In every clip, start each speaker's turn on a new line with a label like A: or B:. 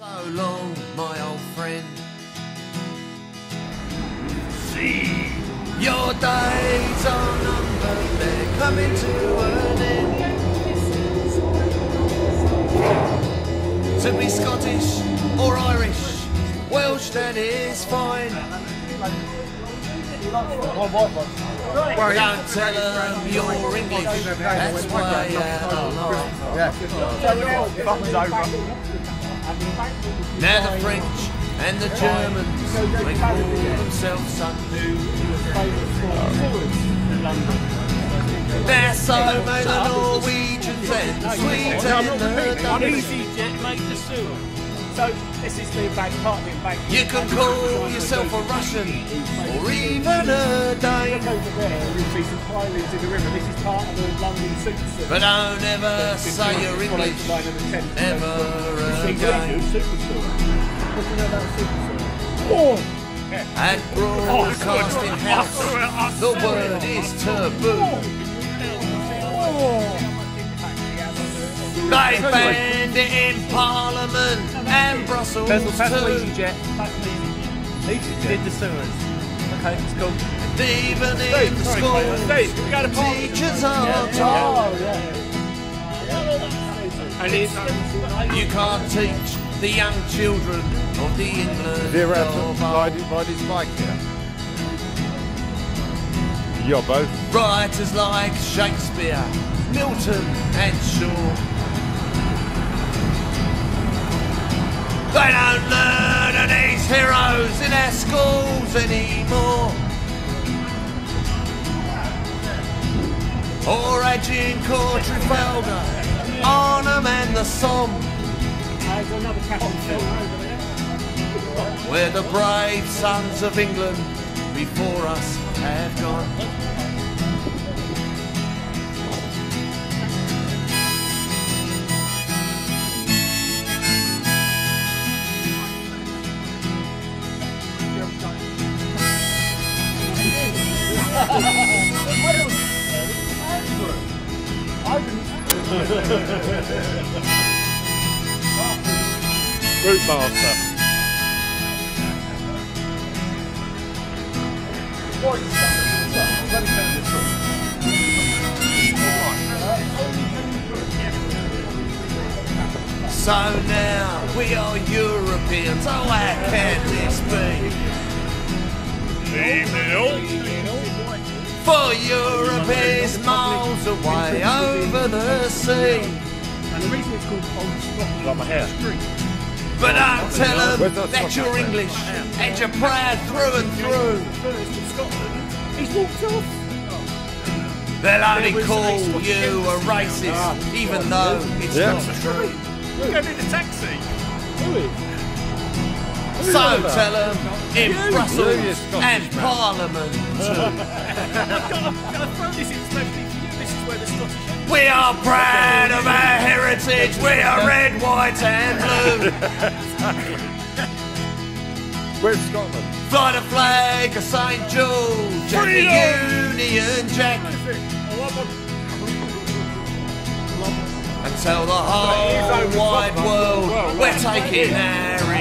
A: So long, my old friend.
B: See,
A: Your days are numbered, they're coming to an end. To be Scottish or Irish, Welsh, that is fine. Don't tell them you're English, that's way out of line.
B: buttons over.
A: Now the French and the Germans, they call themselves sons. Now so may the Norwegians and the Swedes and the Dutch.
B: EasyJet made the sewer. So this is the bank, part of the bank.
A: You can call yourself a Russian or even a Dane,
B: over there, you'll see some pilings in the river. This is part of the London Super Sewer.
A: but don't ever say you're English. ever again. At Broadcasting oh, House, the word is taboo. They banned it in Parliament and Brussels too.
B: EasyJet. Did the sewers. Okay, it's cool.
A: Even in the school,
B: Steve, we got a party.
A: teachers are told
B: And it's
A: you can't teach the young children of the England
C: Dear
A: of
C: Anton, ride,
A: old.
C: ride his bike here. You're both.
A: Writers like Shakespeare, Milton and Shaw. They don't learn of these heroes in our schools anymore. Or Agincourt, Trafalgar, Arnhem and the Somme. Where the brave sons of England before us have gone.
C: Route master.
A: So now we are Europeans. Oh, how can this be? For Europe is miles away over the sea.
B: And the reason it's called Old Scotland
C: Like my hair.
A: But don't tell them
C: that
A: that you're English and you're proud through and through.
B: first in Scotland. He's walked off.
A: They'll only call you a racist, even though it's not true.
B: We're going in a taxi.
A: So tell them in
C: You,
A: Brussels
C: you
A: and. Parliament too.
B: Can I throw this in especially for you? This is where the Scottish
A: We are proud of our heritage. We are red, white, and blue.
C: Where's Scotland?
A: Fly the flag of St George and the Union Jack, and tell the whole wide world we're taking our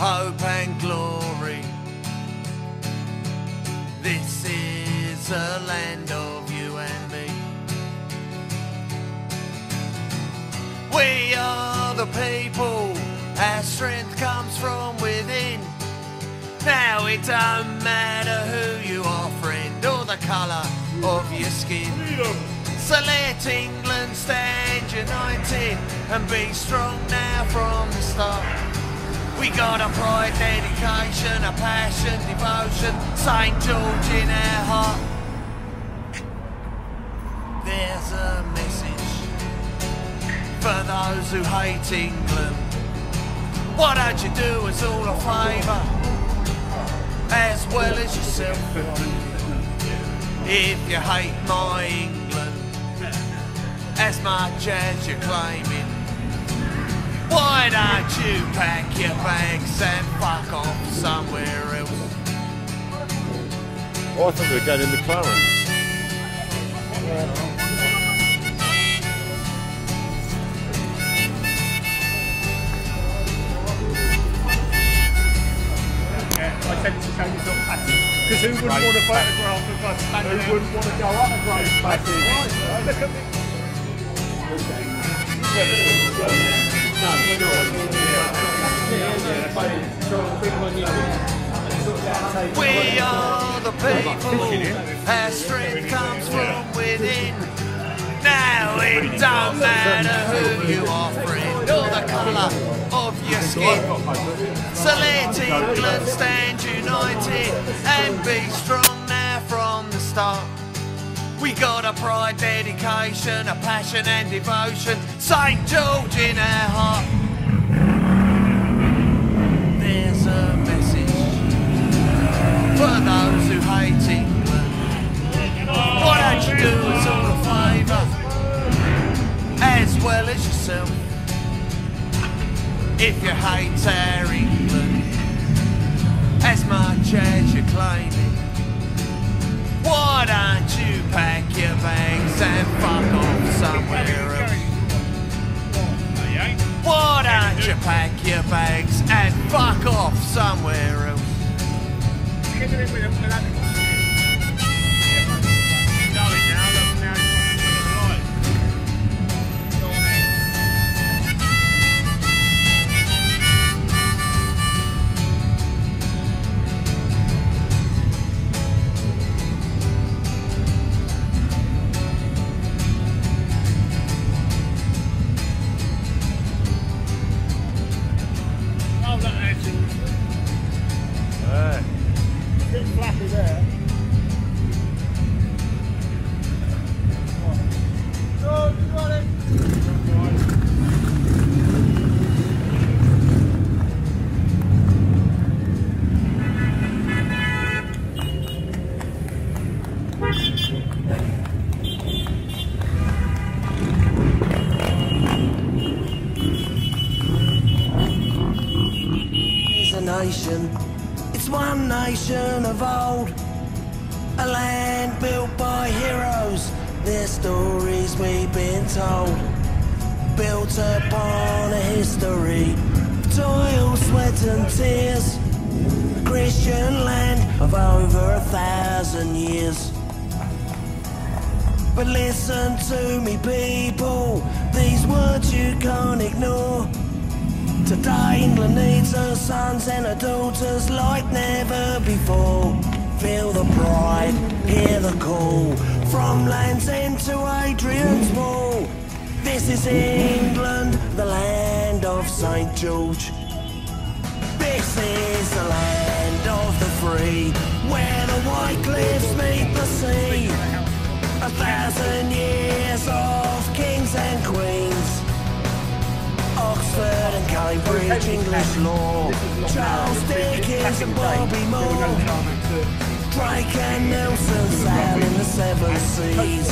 A: hope and glory. This is a land of you and me. We are the people, our strength comes from within. Now it don't matter who you are, friend, or the colour of your skin. So let England stand united and be strong now from the start. We got a pride, dedication, a passion, devotion, St. George in our heart. There's a message for those who hate England. Why don't you do us all a favour as well as yourself? If you hate my England as much as you're claiming, why don't you pack your bags and fuck off somewhere else?
C: Oh, I thought we were going in the Clarence.
B: I tend to show you some. Because who wouldn't want to photograph of us? Who wouldn't want to go up a great passage? Look at me.
A: We are the people, our strength comes from within. Now it don't matter who you are, friend, or the colour of your skin. So let England stand united and be strong now from the start. We got a pride, dedication, a passion and devotion. St. George in our heart. There's a message for those who hate England. Why don't you do us all a favour, as well as yourself? If you hate our England as much as you're claiming, why don't you pack your bags and fuck off somewhere else? Why don't you pack your bags and fuck off somewhere else?
D: Of old. A land built by heroes. Their stories we've been told. Built upon a history. Toil, sweat and tears. Christian land of over a thousand years. But listen to me, people. These words you can't. Today England needs her sons and her daughters like never before. Feel the pride, hear the call from Land's End to Hadrian's Wall. This is England, the land of St George. This is the land of the free, English law. Charles Dickens and Bobby Moore. Drake and Nelson sail in the seven seas.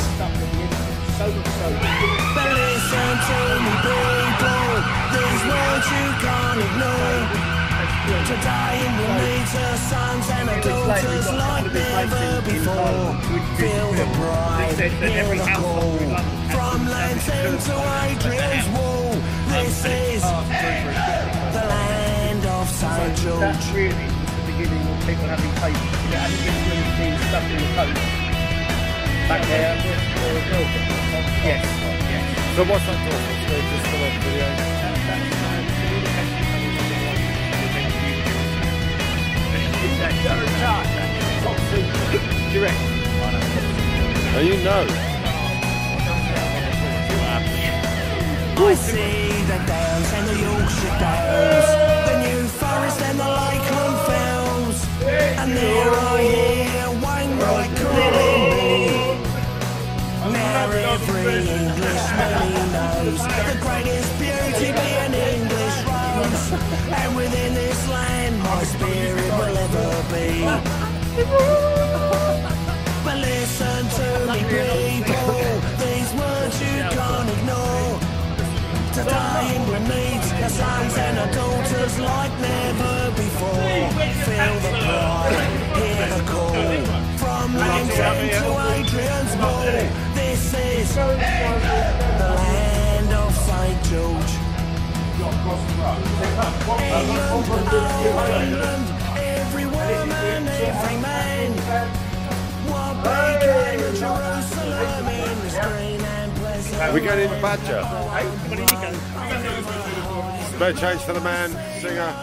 D: But listen to me, people. These words you can't ignore. Today needs her sons and her daughters like never before. Feel the pride, hear the call. From Land's End to Hadrian's
B: That really was the beginning of people having faith. You know, having been really being stuck in the coast. Back there. Yes. Yes.
C: So what's that called? It's just for the video.
B: Direct.
C: Now you know.
D: I see the downs and the Yorkshire Dales, the New Forest and the Lakeland Fells, and there I hear Today England needs her sons and her daughters like never before. Feel the pride, hear the call. From Land's End to Hadrian's Wall, this is the land of St George. England, oh pleasant
E: We're going in Badger. Spare change for the man, singer.